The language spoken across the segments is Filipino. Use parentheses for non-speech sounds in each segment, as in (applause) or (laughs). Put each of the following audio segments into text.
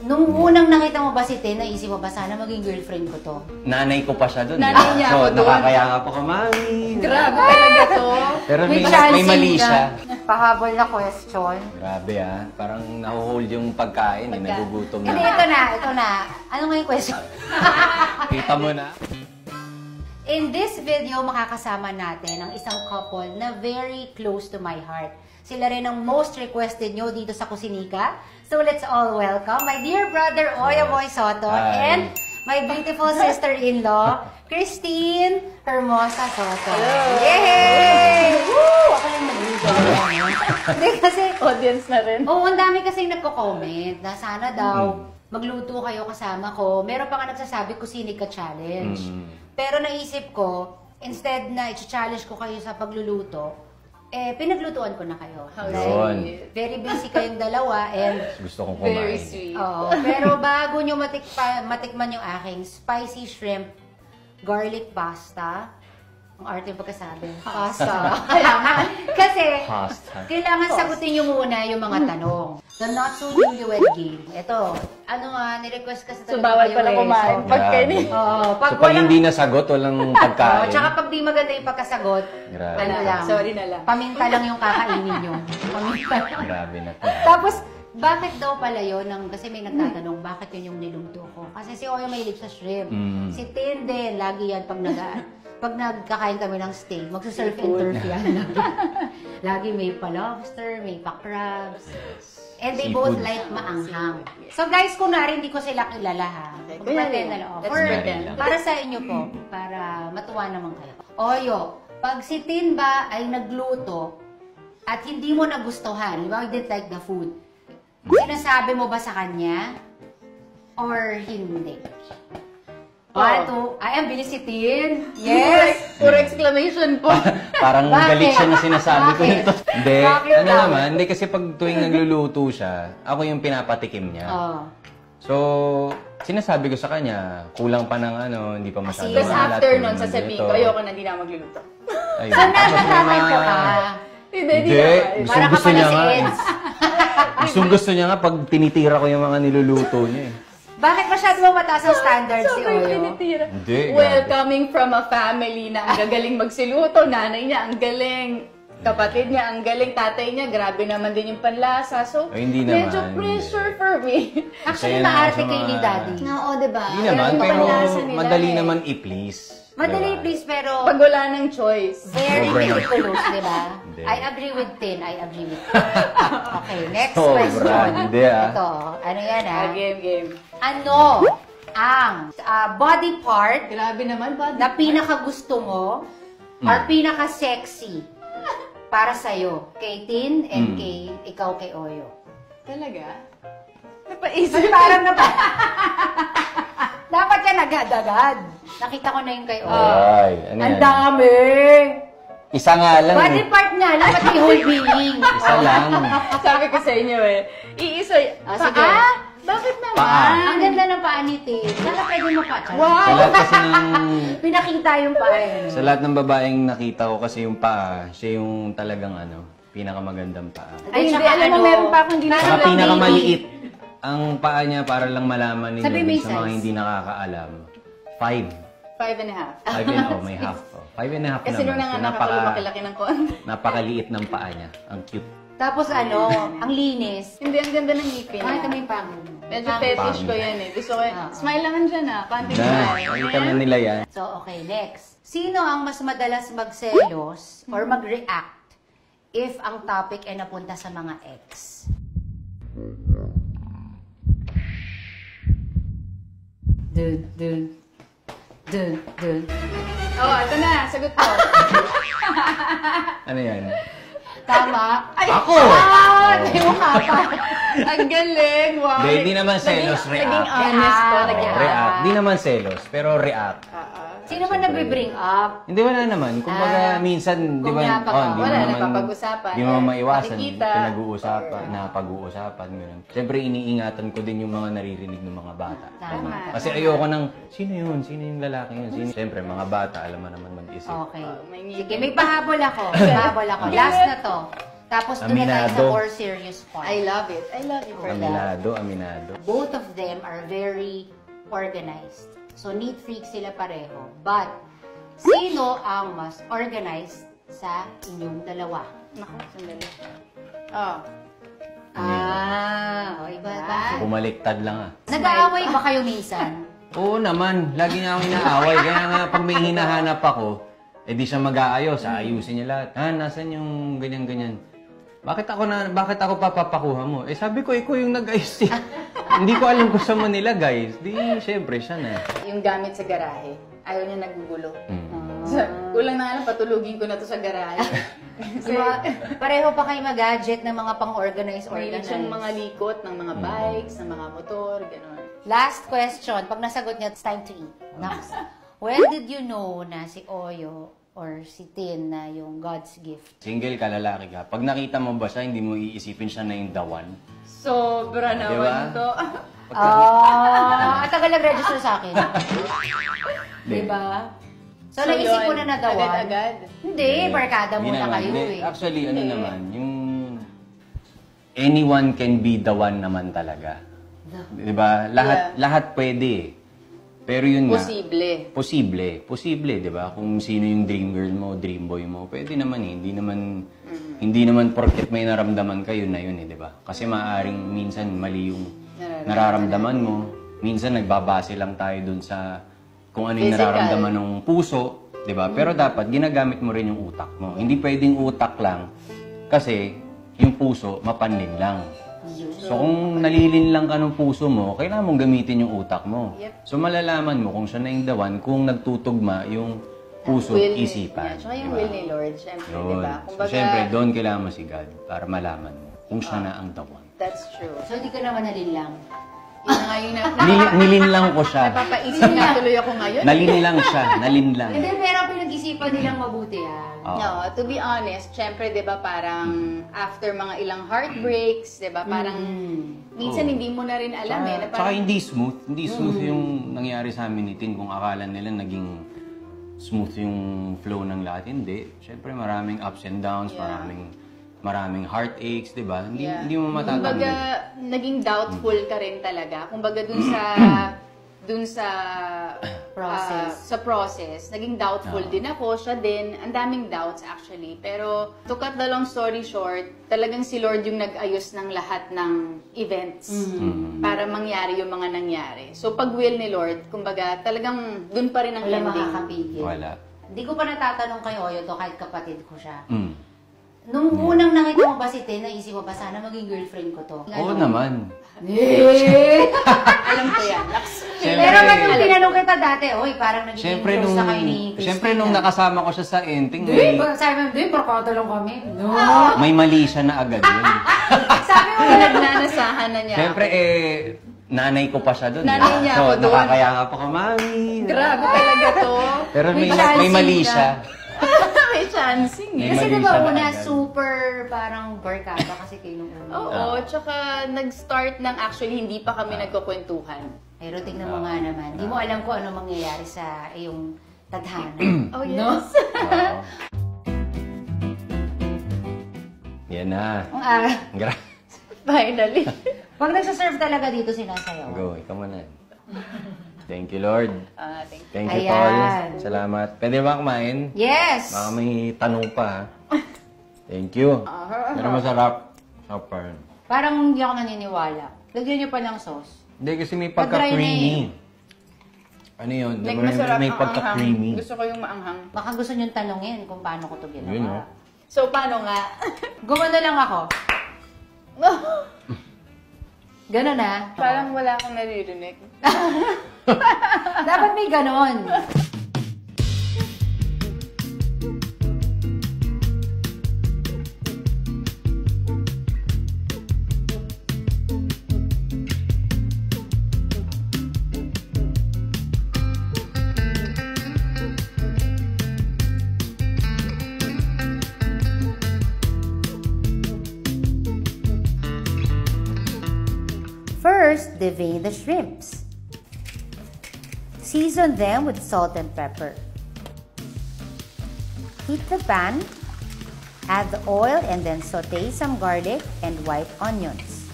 Nung unang nakita mo ba si Tin, naisip mo ba sana maging girlfriend ko to? Nanay ko pa siya doon. Nanay niya so, ako doon. nakakaya nga po ka, mami. Grabe talaga to. Pero may, chancing may mali siya. Pahabol na question. Grabe ah. Parang nahuhold yung pagkain, eh. Nagugutom Hindi, na. ito na, ito na. Ano nga yung question? Kita mo na. In this video, makakasama natin ang isang couple na very close to my heart. Sila rin ang most requested nyo dito sa Kusinika. So let's all welcome my dear brother Oya Boy Soto Hi. and my beautiful (laughs) sister-in-law, Christine Hermosa Soto. Yay! (laughs) Woo! Ako lang mag-legal. Hindi kasi, Audience na rin. Oo, ang dami kasi nagko-comment na sana daw magluto kayo kasama ko. Meron pa nga nagsasabi Kusinig ka challenge. Mm. Pero naisip ko, instead na i-challenge ko kayo sa pagluluto, eh, pinaglutuan ko na kayo. How Yun. very busy kayong dalawa and Gusto kong kumain. Very sweet. Oo. Pero bago nyo matikpa, matikman yung aking spicy shrimp garlic pasta, ang arte yung pagkasabi. Pasta. Kailangan. Kasi, Pasta. kailangan sagutin nyo muna yung mga tanong. The not so newlywed game. Ito, ano nga, nirequest kasi So, talaga bawal pala eh. kumain. So, Pag kayo ni- Oo. pag So, pag walang- hindi nasagot, walang (laughs) Oo, pagkain. tsaka pag di maganda yung pagkasagot, Grabe. ano lang. Sorry na lang. Paminta lang yung kakainin nyo. Paminta lang. Grabe na to. Tapos, bakit daw pala yun? Ng, kasi may nagtatanong, bakit yun yung niluto ko? Kasi si Oyo may sa shrimp. Mm. Si Tin din, lagi yan pag nag pag nagkakain kami ng steak, magsusurf and turf yan. (laughs) (laughs) Lagi, may pa-lobster, may pa-crabs. And they both Seafood. like maanghang. So guys, kunwari hindi ko sila kilala ha. Okay, Magpapatend kunyari na lang. lang. Let's For- pretend. Para sa inyo po, para matuwa naman kayo. Oyo, pag si Tin ba ay nagluto at hindi mo nagustuhan, di ba, you didn't like the food, sinasabi mo ba sa kanya or hindi? One, Oo. two, ay, ang bilis si Tin. (laughs) Yes! Puro exclamation po. (laughs) Parang Bakit? galit siya na sinasabi ko Bakit? nito. (laughs) Hindi. Bakit Ano daw? naman, hindi kasi pag tuwing nagluluto siya, ako yung pinapatikim niya. Oh. So, sinasabi ko sa kanya, kulang pa ng ano, hindi pa masyado Kasi Tapos maalat, after kulang nun, ng sasabihin ganito. ko, ayoko na, hindi na ako magluluto. Ayun. So, nasa Tapos tatay ko ka. Hindi, hindi Hindi. naman. Gusto, Para ka gusto pala niya si nga. eh. Eds. Gusto, gusto niya nga pag tinitira ko yung mga niluluto niya eh. Bakit masyado mo mataas ang standard si Sobrang Oyo? tinitira. Hindi, Well, grabe. coming from a family na ang gagaling magsiluto, nanay niya ang galing, kapatid niya ang galing, tatay niya, grabe naman din yung panlasa. So, Ay, hindi medyo naman. pressure for me. Actually, Masaya naman maarte sa ni mga- Daddy. Oo, di ba? Hindi naman, Yung pero panlasa madali eh. naman i-please. Madali, Diba? please, pero Pag wala ng choice. very meticulous, di ba? I agree with Tin. I agree with Tin. (laughs) Okay, next Sobra, question. hindi, ah. Ito, ano yan ah? Ah, game, game. Ano ang ah, body part Grabe naman, body. na pinaka gusto mo Hmm. or pinaka sexy para sa'yo? Kay Tin and Hmm. kay ikaw kay Oyo. Talaga? Napaisip. Parang na (laughs) Dapat yan agad-agad. Nakita ko na yung kay Oyo. Ay, ano Ang yan? dami! Isa nga lang Body eh. part nga lang, pati whole being. (laughs) Isa lang. Sabi ko sa inyo eh. Iisa. Ah, Paa? sige. Bakit naman? Paa. Ang ganda ng paa ni Tin. Sana pwede mo pa. Sa Wow! lahat (laughs) kasi ng... Pinakita yung paa. eh. Sa lahat ng babaeng nakita ko kasi yung paa, siya yung talagang ano, pinakamagandang paa. Ay, hindi. Alam mo, ano, meron pa akong hindi parang Saka pinakamaliit ang paa niya para lang malaman ninyo Sabi may sa mga size. hindi nakakaalam. Five. Five and a half. Five and oh, (laughs) may half. Oh. Five and a half Kasi naman. nung So, nanganak ako, lumaki-laki ng konti. (laughs) napakaliit ng paa niya. Ang cute. Tapos ano, ang linis. Hindi, ang ganda ng ngipin. Ay, ito niya. may pangod. Medyo fetish ko yan eh. Gusto ko, Ah. smile lang dyan ah. Panting Na, smile. nakita na nila yan. So, okay, next. Sino ang mas madalas magselos or mag-react if ang topic ay napunta sa mga ex? Dun, dun. Dun, dun. Oh, ito na. Sagot ko. (laughs) Ano yan? Tama? Ako! (laughs) Ah, may mukha pa. ang galing. Wow. Hindi, hindi naman selos, Naging- react. Naging honest ko. React. Naging react. Di naman selos, pero react. Ah. Sino ba nagbe-bring up? Hindi wala naman. Ah, Kumbaga, minsan, di kung ba, napaka- oh, hindi wala, mo naman, napapag-usapan. Di mo Eh, maiwasan. nakikita. Pinag-uusapan, napag-uusapan, gano'n. Siyempre, iniingatan ko din yung mga naririnig ng mga bata. Tama. Kasi ayoko nang, sino yun? Sino yung lalaki yun? Sino? Siyempre, mga bata, alam mo naman mag-isip. Okay. Oh, may. Sige, may pahabol ako. (laughs) May pahabol ako. Last na to. Tapos doon na tayo sa Aminado. more serious part. I love it. I love it for that. Aminado, aminado. Both of them are very organized. So, neat freak sila pareho. But, sino ang mas organized sa inyong dalawa? Naku, sandali. Oh. Ah, o iba ba? Bumaliktad lang ah. Nag-aaway ba kayo minsan? Oo naman, lagi niya akong inaaway. Kaya nga pag may hinahanap ako, eh di siya mag-aayos, aayusin niya lahat. Ah, nasan yung ganyan-ganyan? Bakit ako na bakit ako papapakuha mo? Eh sabi ko ikaw yung nag-ayos. eh. (laughs) Hindi ko alam kung saan mo nila guys. Di syempre siya na. Yung gamit sa garahe. Ayaw niya nagugulo. Mm. So, kulang na lang, patulugin ko na to sa garahe. (laughs) Kasi, Diba? Pareho pa kayo mag-gadget ng mga pang-organize, mahilig organize. siyang mga likot ng mga bikes, ng mga motor, gano'n. Last question. Pag nasagot niya, it's time to eat. Next. When did you know na si Oyo or si Tin na yung God's gift? Single ka, lalaki ka. Pag nakita mo ba siya, hindi mo iisipin siya na yung the one. Sobra Di naman ba? to. (laughs) Ah, at tagal nag-register sa akin. (laughs) Di. diba? So, naisip ko na na the one. Agad-agad. Hindi, barkada Hindi muna naman. kayo Hindi. eh. Actually, ano naman, yung anyone can be the one naman talaga. Di ba? Lahat, lahat pwede eh. Pero yun nga, Posible. Posible. Posible, 'di ba? Kung sino yung dream girl mo, dream boy mo, pwede naman eh. Hindi naman hindi naman porket may naramdaman kayo na yun eh, 'di ba? Kasi maaring minsan mali yung nararamdaman mo. Minsan nagbabase lang tayo dun sa kung ano yung Physical. nararamdaman ng puso, 'di ba? Pero dapat ginagamit mo rin yung utak mo. Hindi pwedeng utak lang kasi yung puso mapanlin lang. So kung nalilin lang ka ng puso mo, kailangan mong gamitin yung utak mo. Yep. So malalaman mo kung siya na yung dawan, kung nagtutugma yung puso at isipan. Yeah, tsaka yung Diba? will ni Lord, syempre, di Yun. ba? So syempre, doon kailangan mo si God para malaman mo kung siya na ang dawan. that's true. So, hindi ka naman nalinlang. Yun nga na, lang ko siya. napapaisip nga tuloy ako ngayon. Nalin lang siya. Nalin lang. Hindi, pero pinag-isipan nilang mabuti ah. Oo. No, to be honest, syempre, di ba, parang after mga ilang heartbreaks, di ba, parang minsan Oo. hindi mo na rin alam eh. Na Tsaka parang, hindi smooth. Hindi smooth yung nangyari sa amin ni Tin. Kung akala nila naging smooth yung flow ng lahat. Hindi. Siyempre maraming ups and downs, Yeah. maraming maraming heartaches, di ba? Hindi, yeah. hindi mo matatanggi. Kumbaga, naging doubtful ka rin talaga. Kumbaga, dun sa (clears throat) dun sa Process. ah, sa process, naging doubtful Oo. din ako, siya din, ang daming doubts actually. Pero to cut the long story short, talagang si Lord yung nag-ayos ng lahat ng events para mangyari yung mga nangyari. So pag will ni Lord, kumbaga talagang dun pa rin ang Wala ending. makakapigil. Wala. Hindi ko pa natatanong kay Oyo to kahit kapatid ko siya. Mm. Nung unang nakita mo ba si Tin, naisip mo ba sana maging girlfriend ko to? Oo naman. Eh! (laughs) Alam ko yan. Laks. Siyempre, Pero pag nung tinanong kita dati, oy, parang nagiging Siyempre close nung, na kayo ni Christina. siyempre nung nakasama ko siya sa enting, Di, may, ba- sabi mo, di, barkada lang kami. No. may mali siya na agad yun. (laughs) sabi mo, Pinagnanasahan na niya. Siyempre, eh, nanay ko pa siya doon. Nanay niya so, ako doon. nakakaya pa ko, mami. Grabe talaga to. Pero may, may mali ka. siya. (laughs) chancing eh. Kasi mali di ba siya na una, super parang barkada kasi kayo nung una. Oo, tsaka nag-start ng actually hindi pa kami nagkukwentuhan. Pero tingnan mo nga naman, di mo alam kung ano mangyayari sa iyong tadhana. (clears throat) Oh, yes. No? Oo. Yan na. Ang ah, Gra- Finally. (laughs) pag nagsaserve talaga dito, sinasayaw. Go, ikaw muna. (laughs) Thank you, Lord. Ah, thank you. Thank you, Ayan. Paul. Salamat. Pwede ba kumain? Yes! Baka may tanong pa. ha? Thank you. Pero masarap. Sarap pa rin. Parang hindi ako naniniwala. Lagyan niyo pa ng sauce. Hindi, kasi may na pagka-creamy. Ano yun? Like, Diba, masarap may ang pagka-creamy. anghang. Gusto ko yung maanghang. Baka gusto niyong tanungin kung paano ko ito Yun, ginawa. oh. So, paano nga? Gumano lang ako. (laughs) Ganon na. Parang wala akong naririnig. (laughs) Dapat may ganon. Devein the shrimps. Season them with salt and pepper. Heat the pan. Add the oil and then saute some garlic and white onions.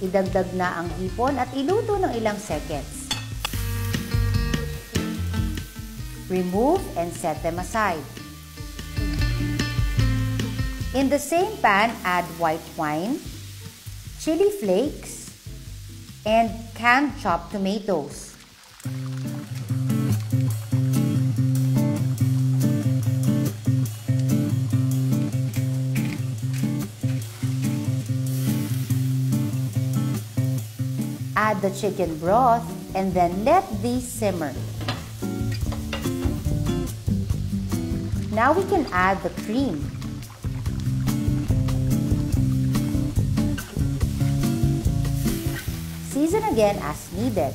Idagdag na ang hipon at iluto ng ilang seconds. Remove and set them aside. In the same pan, add white wine, chili flakes, and canned chopped tomatoes. Add the chicken broth and then let these simmer. Now we can add the cream. Season again as needed.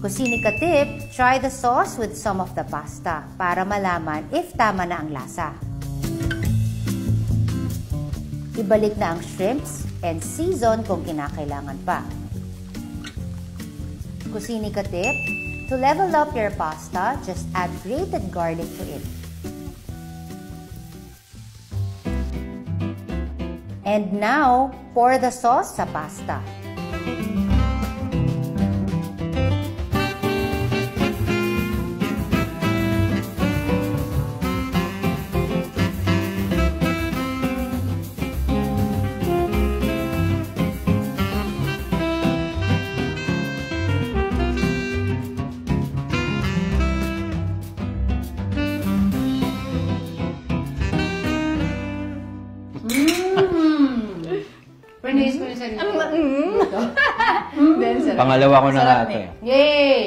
Kusinika tip, try the sauce with some of the pasta para malaman if tama na ang lasa. Ibalik na ang shrimps and season kung kinakailangan pa. Kusinika tip, to level up your pasta, just add grated garlic to it. And now, pour the sauce sa pasta. Pangalawa ko na nga ito eh. Yay!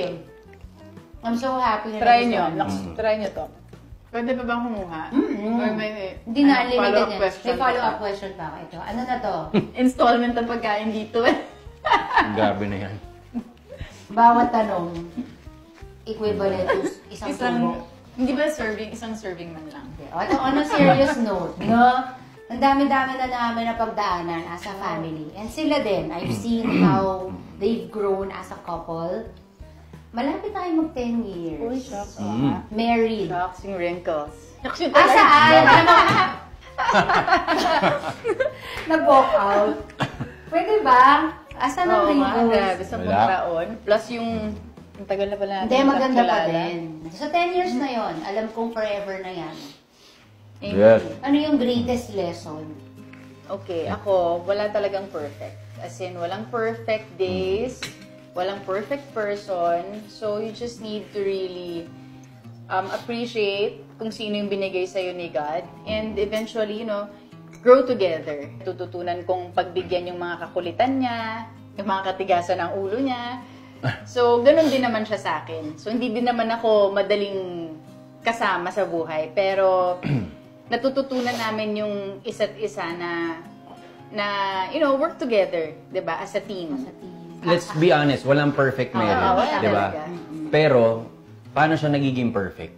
I'm so happy na Try nagustuhan nyo. mo. Naks, try nyo to. Pwede pa bang kumuha? Or may Hindi na ano, unlimited follow-up yan. question May follow-up pa? question pa ako. Ito. Ano na to? (laughs) Installment ng pagkain dito (laughs) eh. Grabe na yan. (laughs) Bawat tanong, equivalent to isang, Isang, tubo. hindi ba serving? Isang serving man lang. O, ito, on a serious note, no? Ang dami-dami na namin na pagdaanan as a family. And sila din, I've seen how they've grown as a couple. Malapit tayo mag 10 years. shocks. Mm. Married. Shocks yung wrinkles. Shocks yung Ah, saan? Nag-walk out. Pwede ba? Asan ang Oo nga, wrinkles? grabe. Sa taon. Plus yung, ang tagal na pala natin Hindi, maganda pa din. So, 10 years na yon Alam kong forever na yan. Thank Yes. Ano yung greatest lesson? Okay, ako, wala talagang perfect. As in, walang perfect days, walang perfect person. So, you just need to really um, appreciate kung sino yung binigay sa'yo ni God. And eventually, you know, grow together. Tututunan kong pagbigyan yung mga kakulitan niya, yung mga katigasan ng ulo niya. So, ganun din naman siya sa akin. So, hindi din naman ako madaling kasama sa buhay. Pero, natututunan namin yung isa't isa na na you know work together 'di ba as a team Sa team. Let's be honest, walang perfect marriage, wala di ba? talaga. Pero, paano siya nagiging perfect?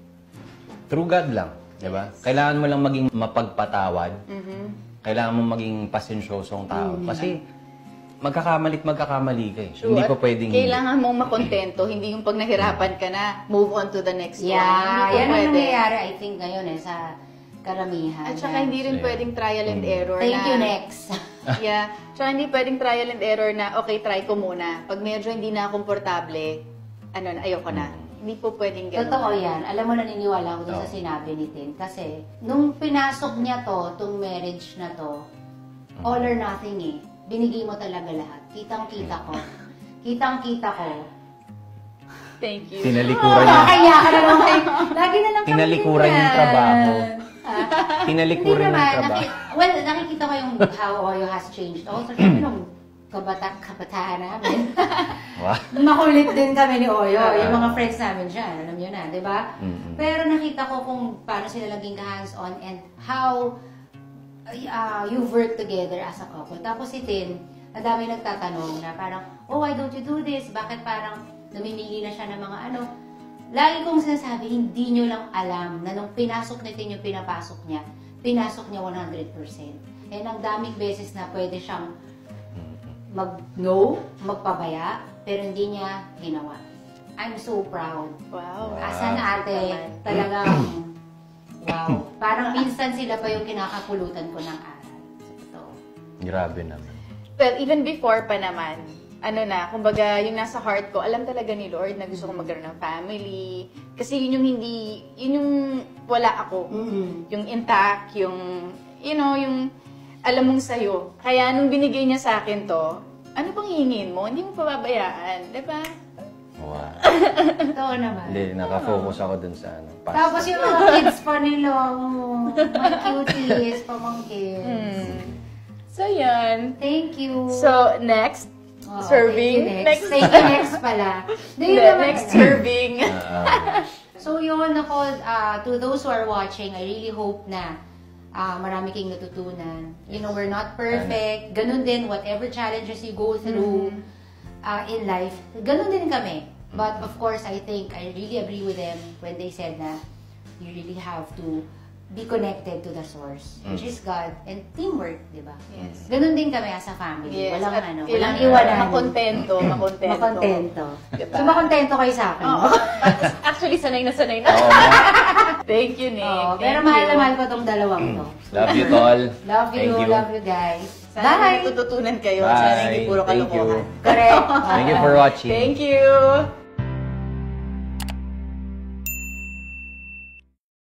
Through God lang, di ba? Kailangan mo lang maging mapagpatawad. Mm-hmm. Kailangan mo maging pasensyosong tao. Kasi, magkakamalit magkakamali ka eh. Hindi pa pwedeng kailangan mong makontento hindi yung pag nahirapan ka na move on to the next one Yeah, hindi po yan ang pwede. nangyayari, I think, ngayon eh, sa karamihan. at saka hindi rin Yeah. pwedeng trial and error Thank na you, next. (laughs) yeah tsaka hindi pwedeng trial and error na okay try ko muna pag medyo hindi na komportable ano na ayoko na hindi po pwedeng ganun Totoo yan. Alam mo, naniniwala ako dun sa Oo. sinabi ni Tin. Kasi, nung pinasok niya to, tong marriage na to, all or nothing eh. Binigay mo talaga lahat. Kitang-kita ko. (laughs) Kitang-kita ko. thank you Tinalikuran niya. Kaya ka na lang. (laughs) Lagi na lang kami Tinalikuran yung trabaho. Ah, Tinalikuran naman. trabaho. Naki- well, nakikita ko yung how Oyo has changed. Also, syempre nung kabata kabataan namin. (laughs) Wow. Makulit din kami ni Oyo. Yung mga friends namin siya, alam niyo na, di ba? Mm-mm. Pero nakita ko kung paano sila naging hands-on and how uh, you've worked together as a couple. Tapos si Tin, ang dami nagtatanong na parang, oh, why don't you do this? Bakit parang namimili na siya ng mga ano? Lagi kong sinasabi, hindi nyo lang alam na nung pinasok ni Tin yung pinapasok niya, pinasok niya 100%. And ang daming beses na pwede siyang mag-no, magpabaya, pero hindi niya ginawa. I'm so proud. Wow. As an ate, talagang, (clears throat) wow. Parang minsan sila pa yung kinakapulutan ko ng aral. Sa totoo. Grabe naman. Well, even before pa naman, ano na, kumbaga, yung nasa heart ko, alam talaga ni Lord na gusto ko magkaroon ng family. Kasi yun yung hindi, yun yung wala ako. Mm-mm. Yung intact, yung, you know, yung alam mong sayo. Kaya nung binigay niya sa akin to, ano bang hingin mo? Hindi mo pababayaan, di ba? Wow. (laughs) Totoo naman. Hindi, nakafocus ako dun sa ano. pasta. Tapos yung mga kids pa nila, oh, mga cuties, pamangkin. Hmm. So, yan. Thank you. So, next, Oo, serving. Thank you next. Next. Thank you next pala. (laughs) Hindi Hindi, naman. next serving. Ah, (laughs) So yun ako, ah, to those who are watching, I really hope na ah, marami kayong natutunan. You know, we're not perfect. Ganun din, whatever challenges you go through ah, in life, ganun din kami. But of course, I think, I really agree with them when they said na you really have to be connected to the source, which is God, and teamwork, di ba? Yes. Ganun din kami as a family. Yes. Walang at ano, walang iwanan. Makontento, makontento. Makontento. Diba? So, makontento kayo sa akin. Oo. (laughs) Actually, sanay na sanay na. Nga. Thank you, Nick. Oo, Thank pero mahal you. na mahal ko tong dalawang to. Love you, tol. Love you, Thank you. love you guys. Sana Bye! may natututunan kayo. Sana hindi Bye. puro Thank you. kalokohan. Correct. Thank you for watching. Thank you.